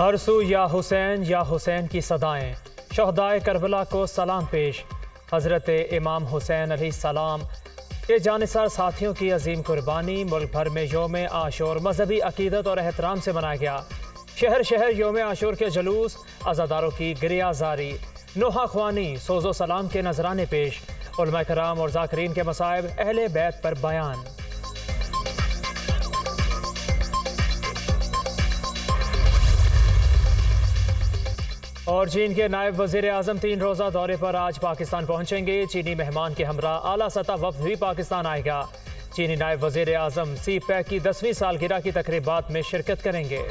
हर सू या हुसैन या हुसैन की सदाएँ। शहदाय करबला को सलाम पेश। हज़रत इमाम हुसैन सलाम के जानसार साथियों की अजीम कुर्बानी मुल्क भर में योम आशोर मजहबी अकीदत और एहतराम से मनाया गया। शहर शहर योम आशोर के जलूस, अजादारों की गिरियाजारी, नोहा ख्वानी, सोजो सलाम के नजराने पेश। कराम और जाकरीन के मसायब अहल बैत पर बयान। और चीन के नायब वज़ीर अजम तीन रोज़ा दौरे पर आज पाकिस्तान पहुँचेंगे। चीनी मेहमान के हमरा आला सतह वक्त भी पाकिस्तान आएगा। चीनी नायब वज़ीर अजम सी पैक की दसवीं सालगिरह की तकरीबा में शिरकत करेंगे।